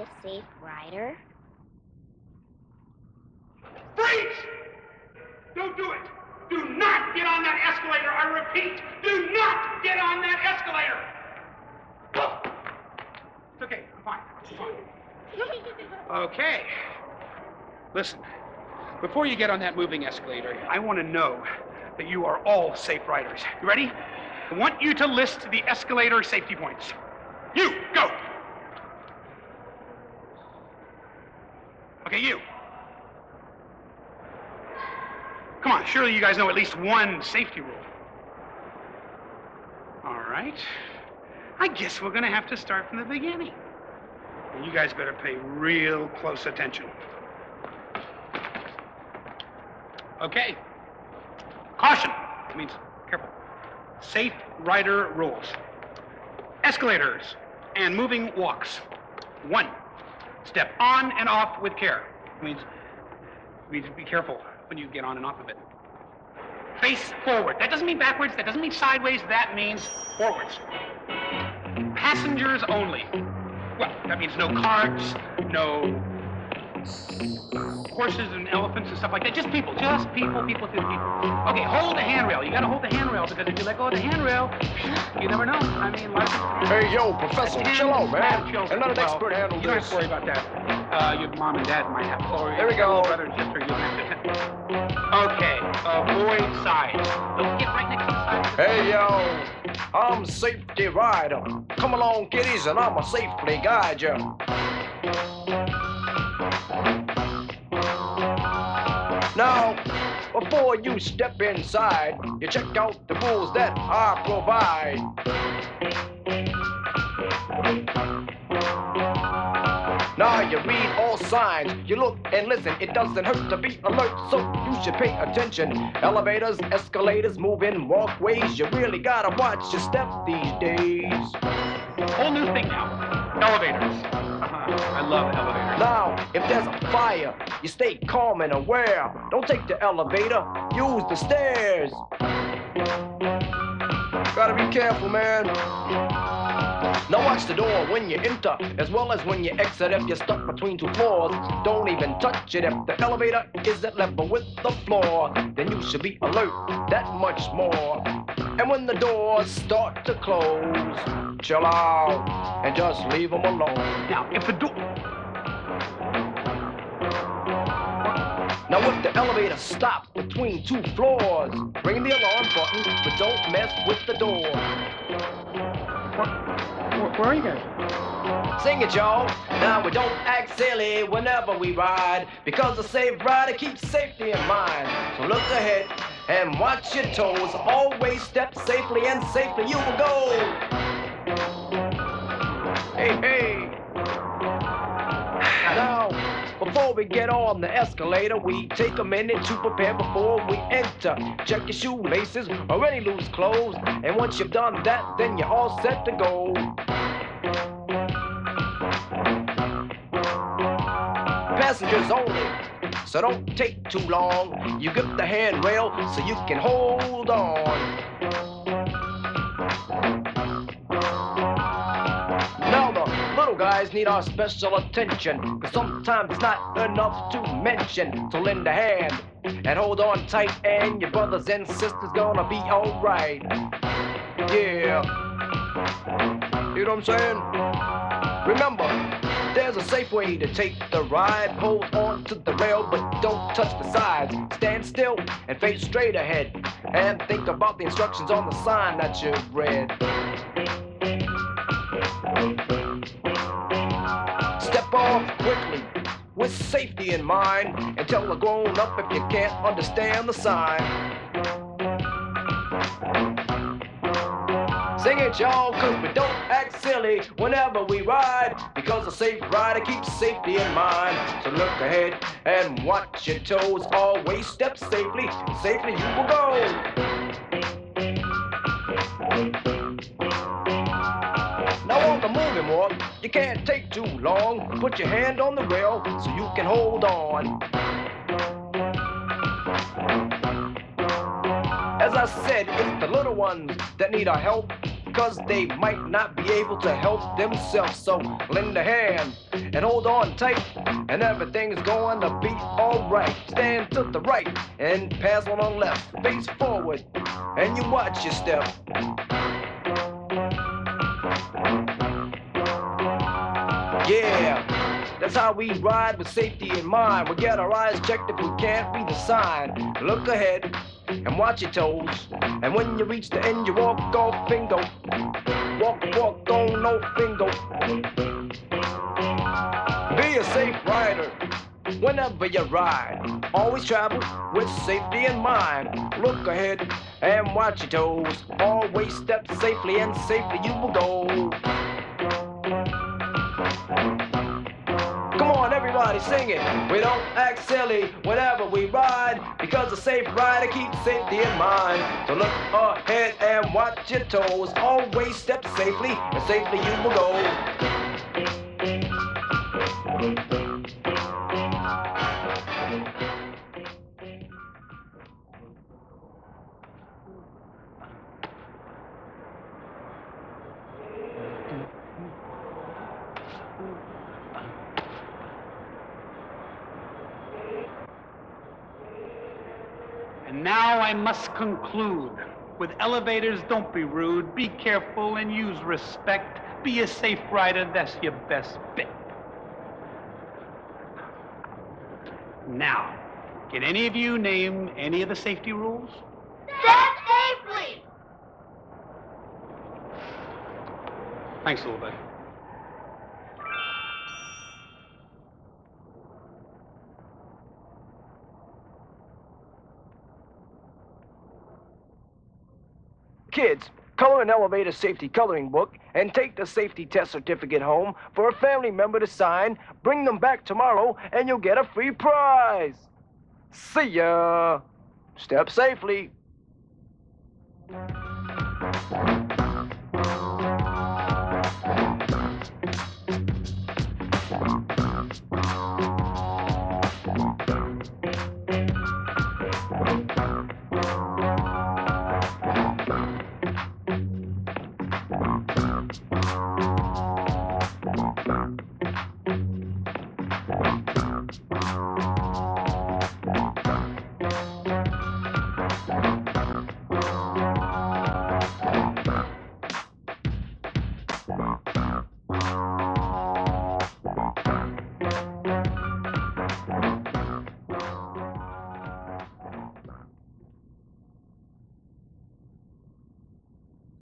a safe rider? Freeze! Don't do it! Do not get on that escalator! I repeat, do not get on that escalator! It's okay, I'm fine. I'm fine. Okay. Listen, before you get on that moving escalator, I want to know that you are all safe riders. You ready? I want you to list the escalator safety points. You, go! Okay, you. Come on, surely you guys know at least one safety rule. All right. I guess we're gonna have to start from the beginning. And you guys better pay real close attention. Okay. Caution. It means careful. Safe rider rules. Escalators and moving walks. One. Step on and off with care. It means, it means be careful when you get on and off of it. Face forward. That doesn't mean backwards. That doesn't mean sideways. That means forwards. Passengers only. Well, that means no carts, no horses and elephants and stuff like that. Just people, just people, people, people, people. Okay, hold the handrail. You gotta hold the handrail because if you let go of the handrail, you never know. I mean, life is... Hey, yo, Professor, chill out, man. small children. And let an Well, expert handle You don't have to worry about that. Uh, your mom and dad might have to. Or There we go. brother and sister, you'll have to. Okay, avoid sides. Don't get right next to the side. Hey, yo, I'm safety rider. Come along, kiddies, and I'ma safely guide you. Now, before you step inside, you check out the rules that I provide. Now you read all signs, you look and listen. It doesn't hurt to be alert, so you should pay attention. Elevators, escalators, moving walkways. You really gotta watch your step these days. Whole new thing now. Elevators. I love elevators. Now, if there's a fire, you stay calm and aware. Don't take the elevator, use the stairs. Gotta be careful, man. Now watch the door when you enter, as well as when you exit. If you're stuck between two floors, don't even touch it. If the elevator isn't level with the floor, then you should be alert that much more. And when the doors start to close, chill out and just leave them alone. Now, if the door. Now if the elevator stops between two floors, ring the alarm button, but don't mess with the door. Where, where are you guys? Sing it, y'all. Now we don't act silly whenever we ride, because a safe rider keeps safety in mind. So look ahead and watch your toes. Always step safely and safely you will go. Hey, hey. Now, before we get on the escalator, we take a minute to prepare before we enter. Check your shoelaces or any loose clothes. And once you've done that, then you're all set to go. Passengers only, so don't take too long. You grip the handrail so you can hold on. Need our special attention. Cause sometimes it's not enough to mention. So lend a hand and hold on tight, and your brothers and sisters gonna be alright. Yeah. You know what I'm saying? Remember, there's a safe way to take the ride. Hold on to the rail, but don't touch the sides. Stand still and face straight ahead. And think about the instructions on the sign that you've read. With safety in mind and tell a grown up if you can't understand the sign. Sing it, y'all, cause we don't act silly whenever we ride. Because a safe rider keeps safety in mind. So look ahead and watch your toes. Always step safely, safely you will go. You can't take too long. Put your hand on the rail so you can hold on. As I said, it's the little ones that need our help. cause they might not be able to help themselves. So lend a hand and hold on tight, and everything's going to be alright. Stand to the right and pass one on left. Face forward and you watch your step. Yeah, that's how we ride with safety in mind. We get our eyes checked if we can't read the sign. Look ahead and watch your toes. And when you reach the end, you walk off bingo. Walk, walk on no bingo. Be a safe rider whenever you ride. Always travel with safety in mind. Look ahead and watch your toes. Always step safely and safely you will go. Everybody, sing it. We don't act silly whenever we ride because a safe rider keeps safety in mind. So look ahead and watch your toes. Always step safely and safely you will go. And now I must conclude. With elevators, don't be rude. Be careful and use respect. Be a safe rider, that's your best bet. Now, can any of you name any of the safety rules? Step safely! Thanks, little bit. Kids, color an elevator safety coloring book and take the safety test certificate home for a family member to sign. Bring them back tomorrow and you'll get a free prize. See ya. Step safely.